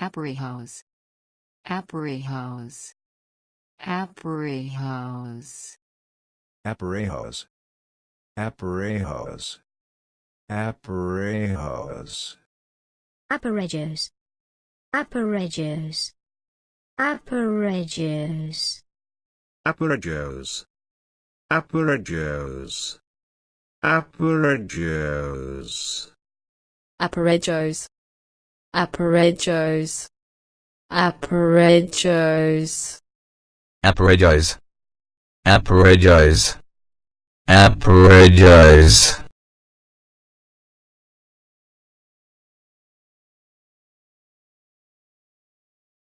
Apparejos. Apparejos. Apparejos. Apparejos. Apparejos. Apparejos. Aparejos. Aparejos. Aparejos. Aparejos. Aparejos. Aparejos. Aparejos. Aparejos. Aparejos. Aparejos. Aparejos. Aparejos.